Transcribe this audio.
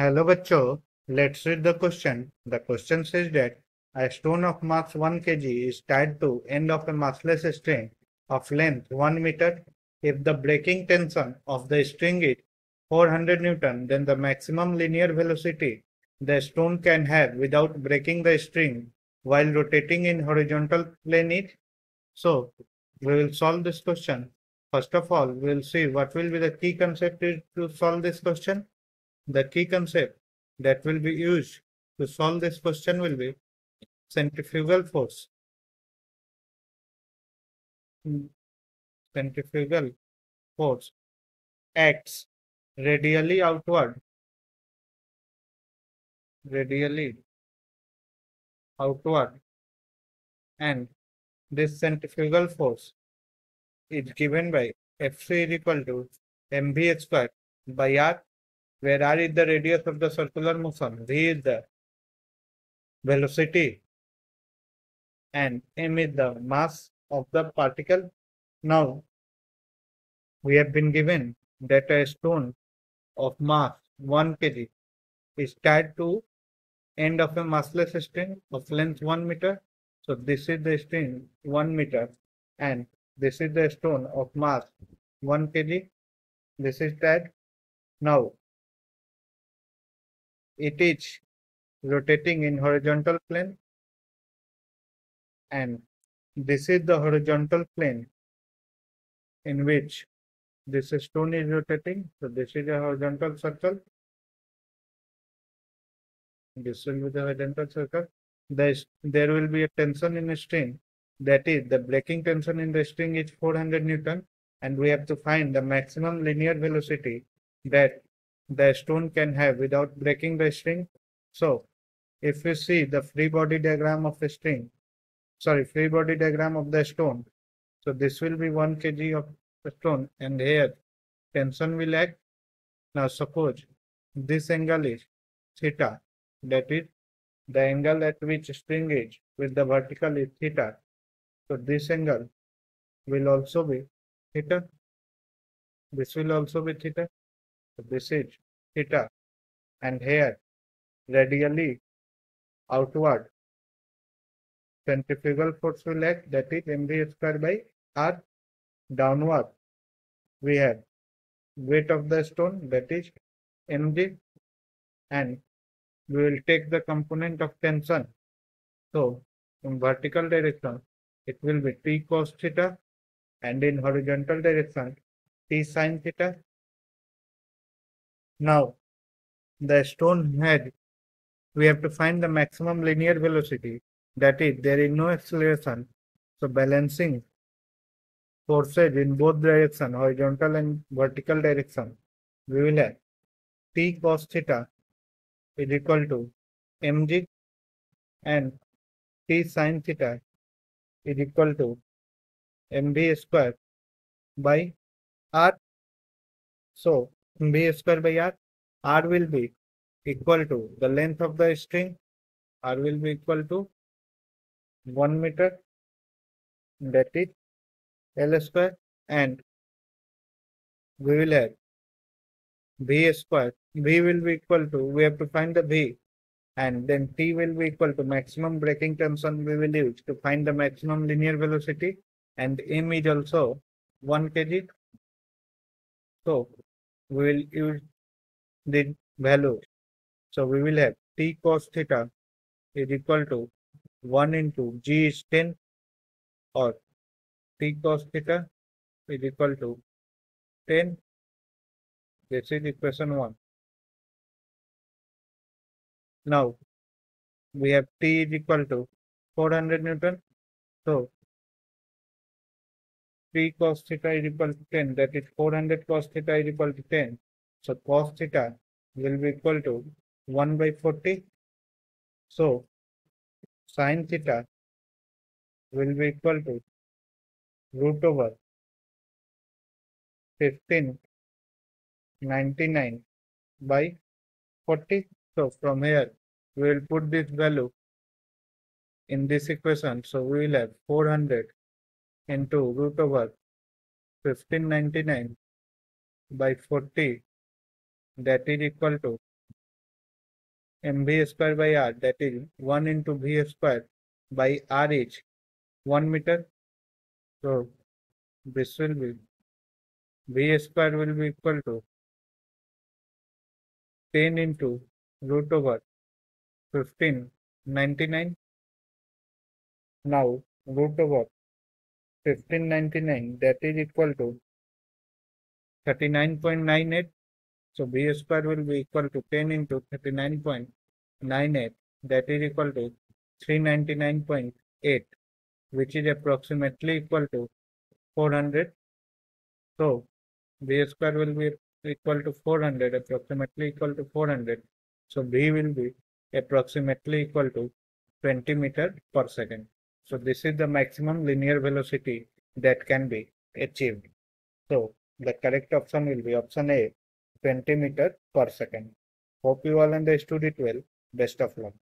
Hello, bachcho. Let's read the question. The question says that a stone of mass 1 kg is tied to end of a massless string of length 1 meter. If the breaking tension of the string is 400 newton, then the maximum linear velocity the stone can have without breaking the string while rotating in horizontal plane is. So, we will solve this question. First of all, we will see what will be the key concept to solve this question. The key concept that will be used to solve this question will be centrifugal force. Hmm. Centrifugal force acts radially outward, radially outward, and this centrifugal force is given by Fc is equal to mv square by r where r is the radius of the circular motion, v is the velocity, and m is the mass of the particle. Now, we have been given that a stone of mass 1 kg is tied to end of a massless string of length 1 meter. So this is the string 1 meter and this is the stone of mass 1 kg. This is tied. Now it is rotating in horizontal plane and this is the horizontal plane in which this stone is rotating. So this is a horizontal circle. This will be the horizontal circle. This, there will be a tension in a string. That is, the breaking tension in the string is 400 Newton and we have to find the maximum linear velocity that the stone can have without breaking the string. So if you see the free body diagram of the string, sorry, free body diagram of the stone. So this will be 1 kg of stone and here tension will act. Now suppose this angle is theta, that is the angle at which string is with the vertical is theta. So this angle will also be theta. This will also be theta. Is theta and here radially outward. Centrifugal force will act that is mv square by r downward. We have weight of the stone that is mg and we will take the component of tension. So in vertical direction it will be t cos theta and in horizontal direction t sin theta now, the stone head, we have to find the maximum linear velocity. That is, there is no acceleration. So, balancing forces in both direction, horizontal and vertical direction, we will have t cos theta is equal to mg and t sin theta is equal to mv square by r. So, v square by r. r will be equal to the length of the string. r will be equal to 1 meter that is l square and we will have v square. v will be equal to, we have to find the v and then t will be equal to maximum breaking tension we will use to find the maximum linear velocity and m is also 1 kg. So we will use the value. So we will have t cos theta is equal to 1 into g is 10 or t cos theta is equal to 10. This is equation 1. Now we have t is equal to 400 Newton. So T cos theta is equal to 10. That is 400 cos theta is equal to 10. So cos theta will be equal to 1 by 40. So sin theta will be equal to root over 1599 by 40. So from here we will put this value in this equation. So we will have 400 into root over 1599 by 40 that is equal to mv square by r that is 1 into v square by r is 1 meter. So this will be v square will be equal to 10 into root over 1599. Now root over 1599 that is equal to 39.98. So v square will be equal to 10 into 39.98 that is equal to 399.8 which is approximately equal to 400. So v square will be equal to 400 approximately equal to 400. So v will be approximately equal to 20 meter per second. So this is the maximum linear velocity that can be achieved. So the correct option will be option A, 20 meter per second. Hope you all understood it well. Best of luck.